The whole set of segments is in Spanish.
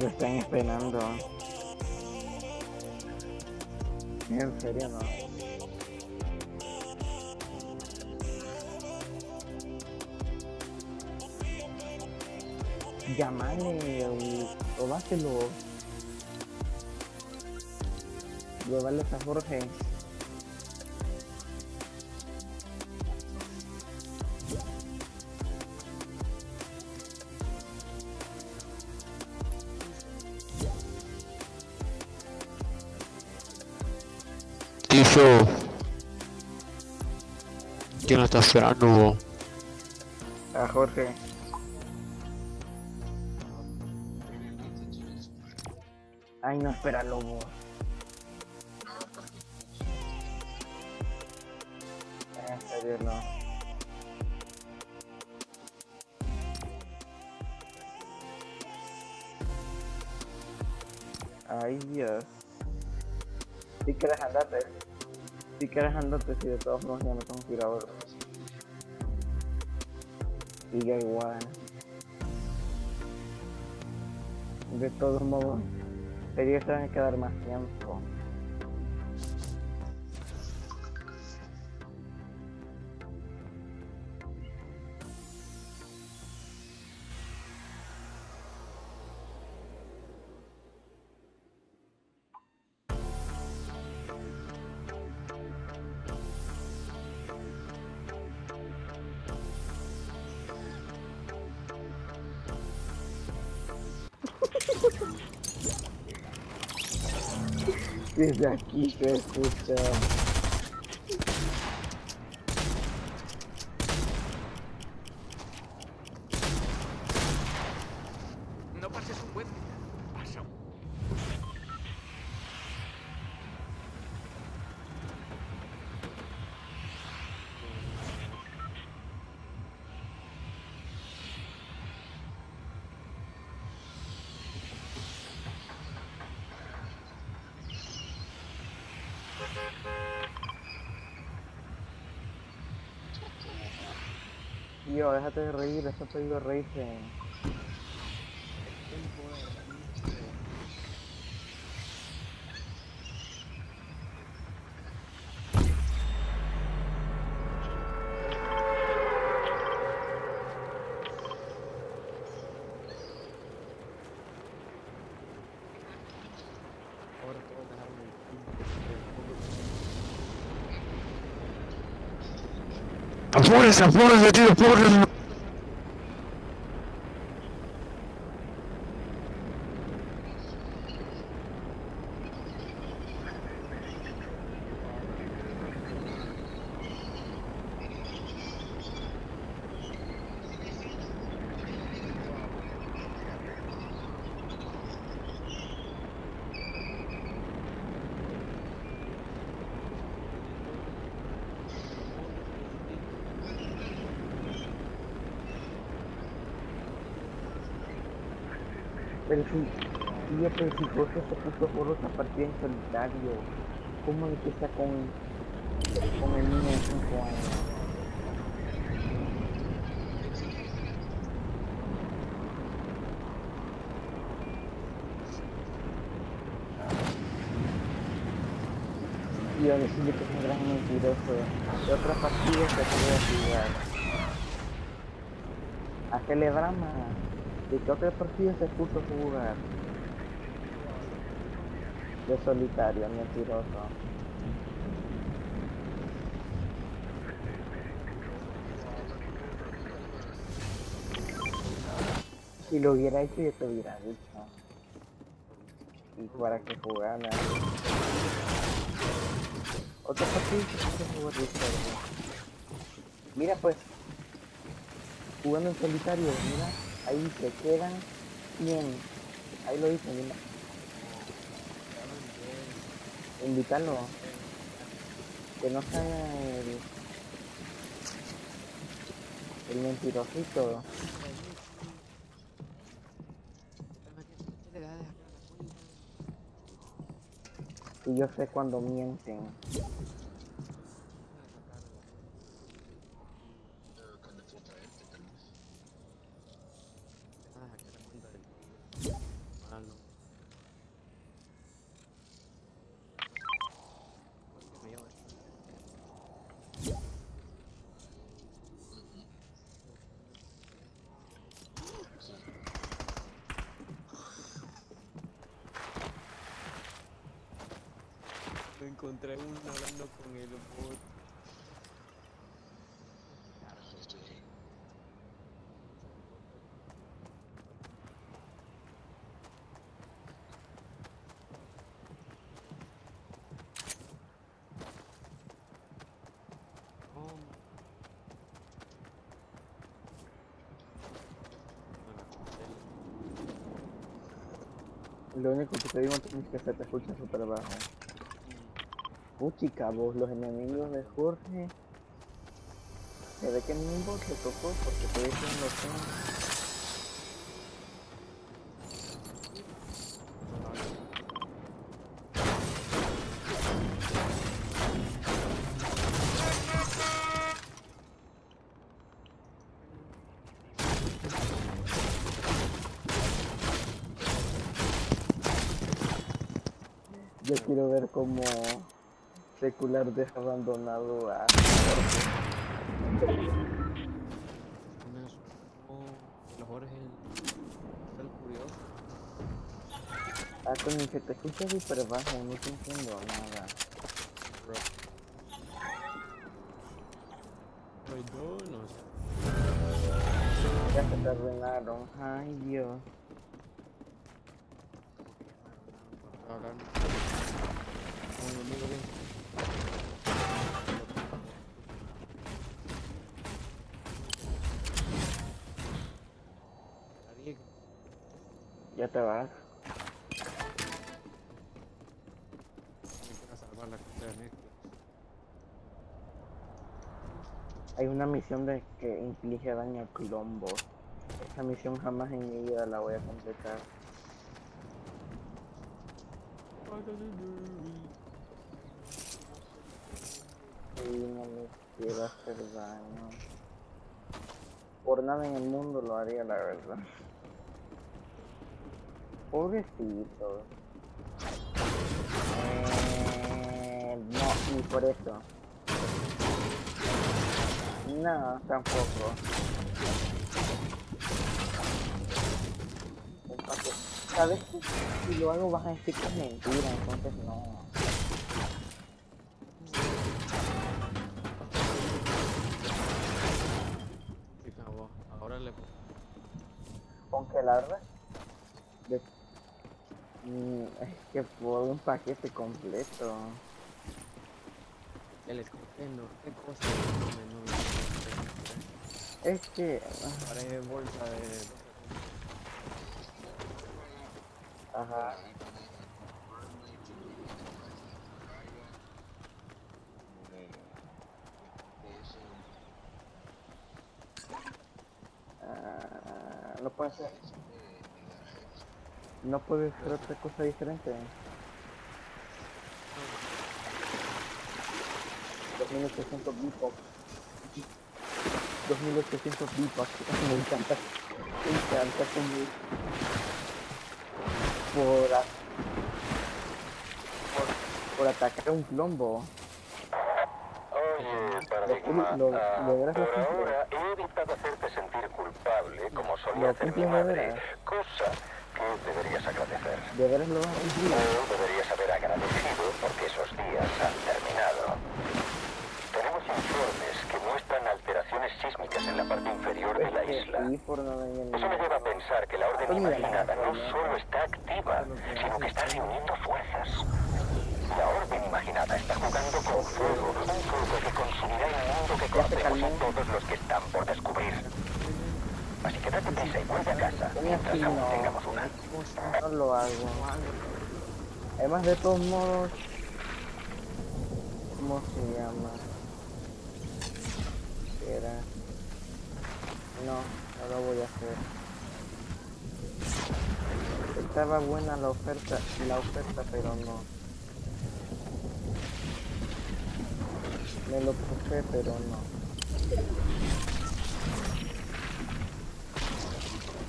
Lo están esperando. En serio, no. Llamale o, o. Llévales a Jorge. Tizo. ¿Quién lo está esperando? A Jorge. Ay, no, espera, lobo. Serio, no. Ay, Dios. Si quieres andarte. Si quieres andarte, si de todos modos ya tengo que ir ahora. Sigue igual. De todos modos, sería que van a quedar más tiempo. esquerdista aqui, puta. Tío, déjate de reír, te digo reírse. Apúrense, apúrense, tío, apúrense. Pero tío, pero si Jorge se puso por otra partida en solitario, ¿cómo empieza con, con el niño de 5 años? Tío, decirle que es un gran mentiroso. De otras partidas se puede jugar. Hacerle drama. ¿De qué otra partida se puso a jugar? De solitario, mentiroso. Si lo hubiera hecho, yo te hubiera dicho. Y para que jugara. Otra partida que se puso a jugar de. Mira pues. Jugando en solitario, mira. Ahí se quedan 100. Ahí lo dice, mira. Invitarlo. Que no sea el... El mentirosito. Y yo sé cuando mienten. Encontré uno hablando con el bot. Lo único que te digo es que se te escucha súper bajo. Puchica, vos, los enemigos de Jorge. Se ve que ningún bot le tocó porque te dicen. Yo quiero ver cómo secular deja abandonado a Jorge. Me asustó. A lo mejor es el. El curioso. Ah, Tony, se te escucha súper bajo, no te entiendo nada. Sé. Ya se te arruinaron. Ay, Dios. Ya te vas. Hay una misión de que inflige daño a Colombo. Esa misión jamás en mi vida la voy a completar. Y no me quiero hacer daño. Por nada en el mundo lo haría, la verdad. Pobrecito. Eh, no, ni por eso. No, tampoco. ¿Sabes qué? Si lo hago vas a decir que es mentira, entonces no. Ahora le Aunque la verdad. Mm, es que por un paquete completo. el escopeno. ¿Qué cosa? No, no, no, Es que. ah, Parece bolsa de. Ajá. Ah, no puede ser. No puede ser otra cosa diferente. 2800 beatbox. 2800 beatbox. Me encanta. Me encanta como por, por, por atacar a un plombo. Oye, Lo- paradigma, lo- ah, lo por lo simple. ahora he evitado hacerte sentir culpable como solía hacer mi madre, cosa deberías agradecer. De veras lo deberías haber agradecido porque esos días han terminado. Tenemos informes que muestran alteraciones sísmicas en la parte inferior de la isla. En el Eso me lleva a pensar que la orden imaginada no solo está activa, sino que está reuniendo fuerzas. La orden imaginada está jugando con fuego, un fuego que consumirá el mundo que conocemos y todos los que están por descubrir. Así que date prisa y vuelve a casa mientras aún tengamos una. No lo hago. Además de todos modos, ¿cómo se llama? Era. No, no lo voy a hacer. Estaba buena la oferta, la oferta, pero no. Me lo puse, pero no.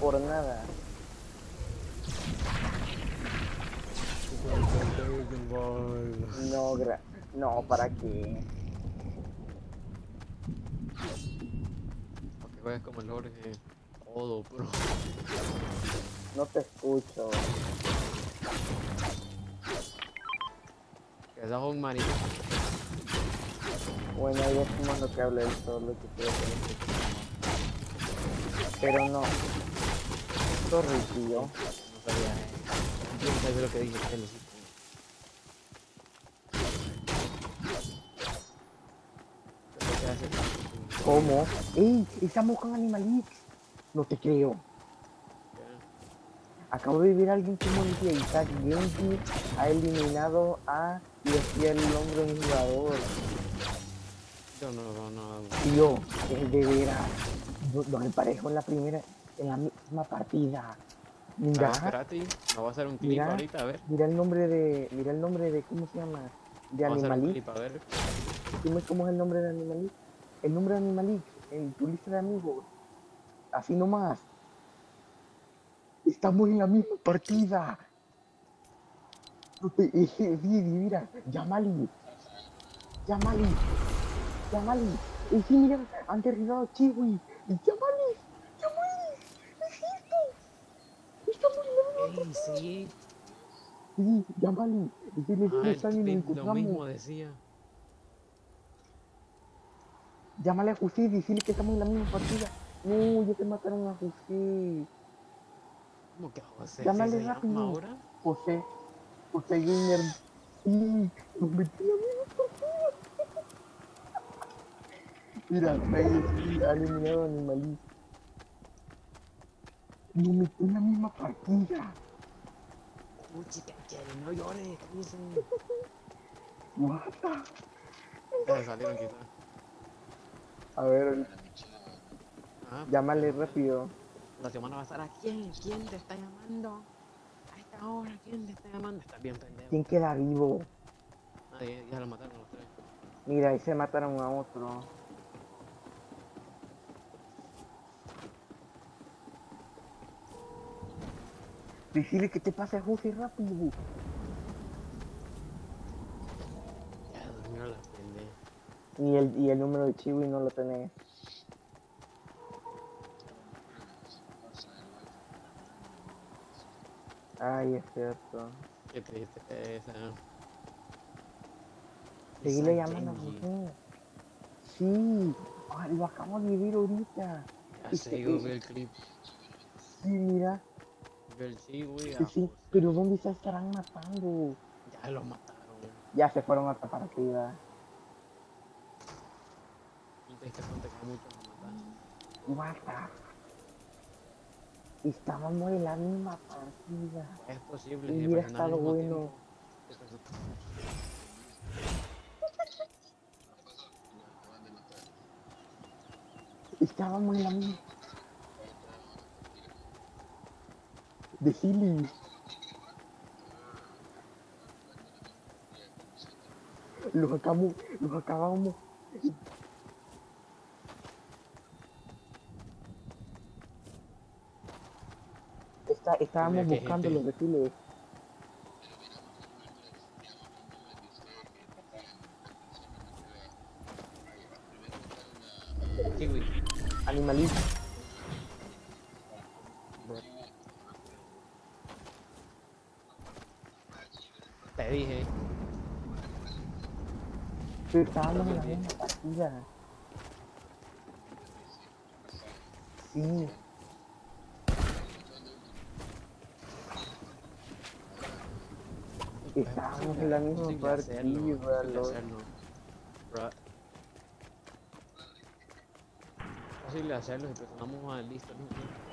Por nada. No, gra no, ¿para qué? Para que juegues como el Jorge. Todo, bro. No te escucho. Que es un marido. Bueno, ahí es como lo que habla él solo, que qué. Pero no. Sorry, tío. No sabía, eh. No lo que. ¿Cómo? ¡Ey! Estamos con Animalix. No te creo. Acabo de ver a alguien que decía Isaac Genji ha eliminado a y decía el nombre de un jugador. Yo no, no, no. Tío, es de veras. No- Nos emparejó en la primera, en la misma partida. Mira, Ah, espérate, no va a hacer un clip Mira. ahorita, a ver. mira el nombre de, mira el nombre de, ¿cómo se llama? De Vamos a hacer un Animalix. clip, a ver. Dime cómo es el nombre de Animalix. El nombre de Animalix en tu lista de amigos. Así nomás. Estamos en la misma partida. Sí, mira, Yamali. Yamali. Yamali. Y sí, mira, han derribado a Chiwi. Yamali. Es cierto. Sí. Sí, Yamali. Y si le Ah, a alguien, el nos clip lo mismo encontramos. decía. Llámale a José y decirle que estamos en la misma partida. No, ya te mataron a José. ¿Cómo que José? Llámale ¿Sí rápido. ahora? José. José Gamer. Sí, nos metí misma partida. Mira, ahí ha eliminado a Nos metí en la misma partida. Uy, no llores. What salieron quizás. A ver, Ah, llámale rápido. la semana va a estar a quién, quién te está llamando. A esta hora, ¿quién te está llamando? Estás bien pendejo. ¿Quién queda vivo? Ah, ya, ya lo mataron los tres. Mira, ahí se mataron a otro. Decirle que te pase a José rápido. Ya durmió la pendeja. Y el, y el número de Chiwi no lo tenés. Ay, es cierto. Qué triste esa. Seguirle llamando a. José. Sí, ah, lo acabo de ver ahorita. Ya sé, yo vi el clip. Sí, mira. A Sí, sí, pero ¿dónde se estarán matando? Ya lo mataron. Ya se fueron a tapar arriba. Antes que son te queda mucho a matar. What the- Estábamos en la misma partida. Es posible. Hubiera si presionar al estado bueno. Estábamos en la misma. Decirle. Los acabamos, los acabamos. Está, estábamos buscando gente. los. Chiwi. Animalista. Te dije. Pero estábamos en la misma partida. Sí. Estábamos en la misma hacerlo, partida, loco. Imposible hacerlo si presionamos a listo. ¿no?